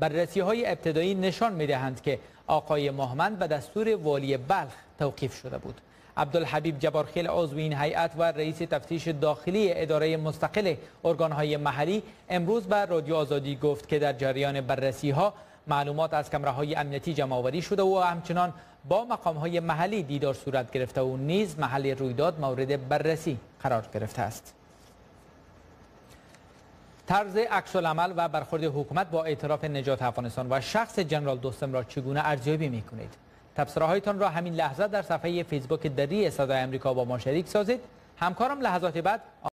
بررسی های ابتدایی نشان می دهند که آقای محمد به دستور والی بلخ توقیف شده بود. عبدالحبیب جبارخیل عضو این هیئت و رئیس تفتیش داخلی اداره مستقل ارگانهای محلی امروز به رادیو آزادی گفت که در جریان بررسی ها معلومات از کمره های امنیتی جمع آوری شده و همچنان با مقام های محلی دیدار صورت گرفته و نیز محل رویداد مورد بررسی قرار گرفته است. طرز عکس العمل و برخورد حکومت با اعتراف نجات افغانستان و شخص جنرال دوستم را چگونه ارزیابی می کنید تبصره هایتان را همین لحظه در صفحه فیسبوک دری صدای امریکا با ما شریک سازید. همکارم لحظات بعد